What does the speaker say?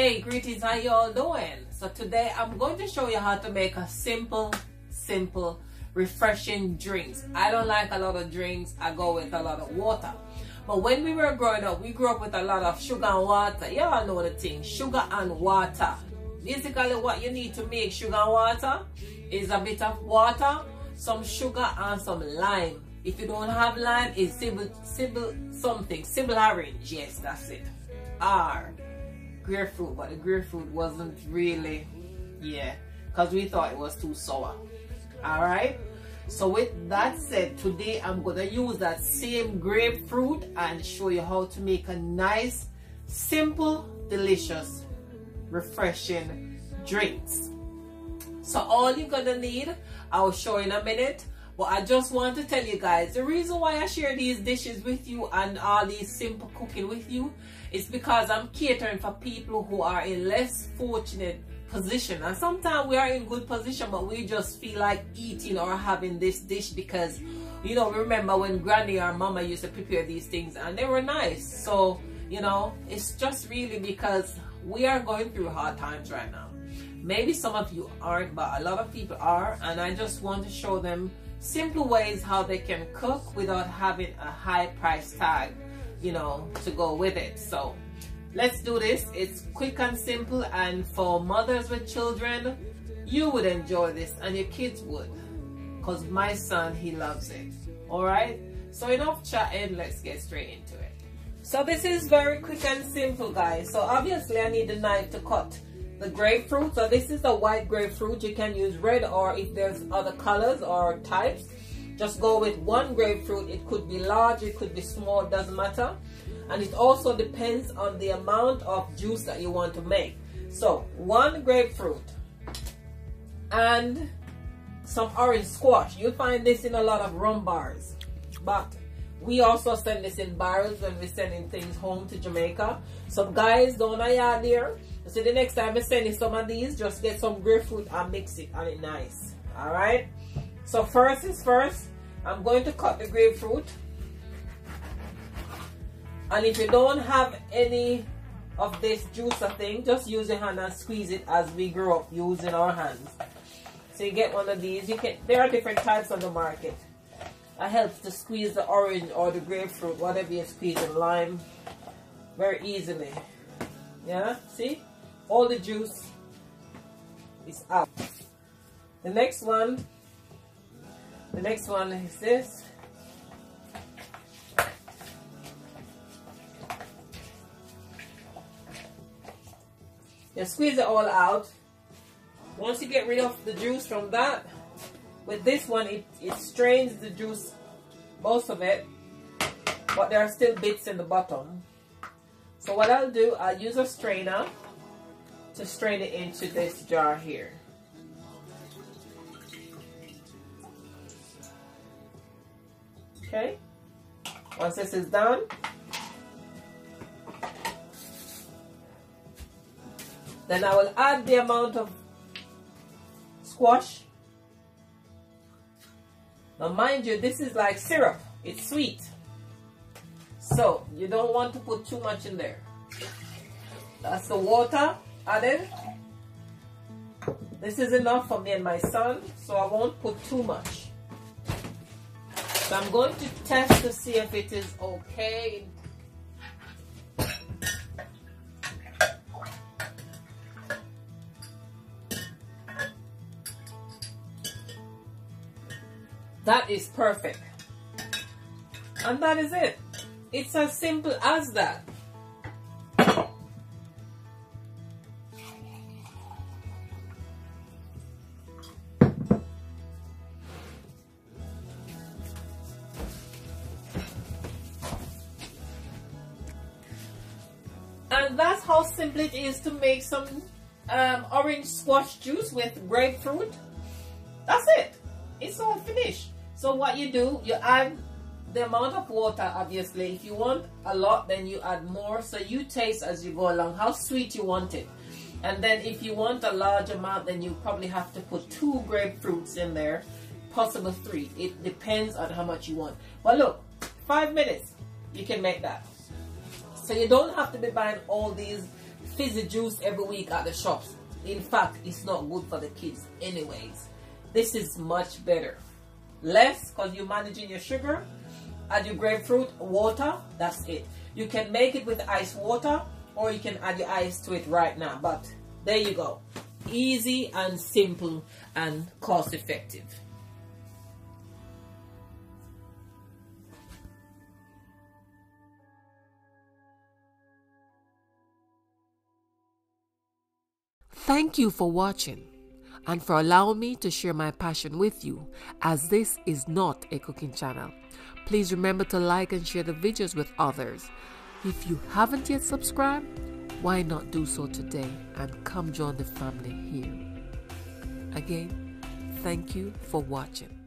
Hey, greetings, how you all doing? So today I'm going to show you how to make a simple, simple, refreshing drinks. I don't like a lot of drinks, I go with a lot of water. But when we were growing up, we grew up with a lot of sugar and water. You all know the thing, sugar and water. Basically what you need to make sugar and water is a bit of water, some sugar and some lime. If you don't have lime, it's simple Sybil something, simple orange. Yes, that's it. R grapefruit, but the grapefruit wasn't really, yeah, because we thought it was too sour. All right. So with that said, today I'm going to use that same grapefruit and show you how to make a nice, simple, delicious, refreshing drinks. So all you're going to need, I'll show you in a minute. But I just want to tell you guys, the reason why I share these dishes with you and all these simple cooking with you is because I'm catering for people who are in less fortunate position. And sometimes we are in good position, but we just feel like eating or having this dish because, you know, remember when granny or mama used to prepare these things and they were nice. So, you know, it's just really because we are going through hard times right now. Maybe some of you aren't, but a lot of people are. And I just want to show them simple ways how they can cook without having a high price tag, you know, to go with it. So let's do this. It's quick and simple and for mothers with children, you would enjoy this and your kids would. Because my son, he loves it. Alright? So enough chatting, let's get straight into it. So this is very quick and simple guys. So obviously I need a knife to cut the grapefruit. So this is the white grapefruit. You can use red or if there's other colors or types, just go with one grapefruit. It could be large, it could be small, doesn't matter. And it also depends on the amount of juice that you want to make. So one grapefruit and some orange squash. You'll find this in a lot of rum bars. But we also send this in barrels when we're sending things home to Jamaica. Some guys don't know there so the next time I send you some of these, just get some grapefruit and mix it and it nice. Alright? So first is first, I'm going to cut the grapefruit. And if you don't have any of this juicer thing, just use your hand and squeeze it as we grow up using our hands. So you get one of these. You can there are different types on the market. It helps to squeeze the orange or the grapefruit, whatever you squeeze the lime very easily. Yeah, see? all the juice is out. The next one, the next one is this. You squeeze it all out. Once you get rid of the juice from that, with this one, it, it strains the juice, most of it, but there are still bits in the bottom. So what I'll do, I'll use a strainer to strain it into this jar here. Okay, once this is done, then I will add the amount of squash. Now mind you, this is like syrup, it's sweet. So you don't want to put too much in there. That's the water added. This is enough for me and my son, so I won't put too much. So I'm going to test to see if it is okay. That is perfect. And that is it. It's as simple as that. And that's how simple it is to make some um, orange squash juice with grapefruit. That's it. It's all finished. So what you do, you add the amount of water, obviously. If you want a lot, then you add more. So you taste as you go along how sweet you want it. And then if you want a large amount, then you probably have to put two grapefruits in there, possible three. It depends on how much you want. But look, five minutes, you can make that. So you don't have to be buying all these fizzy juice every week at the shops. In fact, it's not good for the kids anyways. This is much better. Less because you're managing your sugar. Add your grapefruit, water, that's it. You can make it with ice water or you can add your ice to it right now. But there you go. Easy and simple and cost effective. Thank you for watching and for allowing me to share my passion with you as this is not a cooking channel. Please remember to like and share the videos with others. If you haven't yet subscribed, why not do so today and come join the family here. Again, thank you for watching.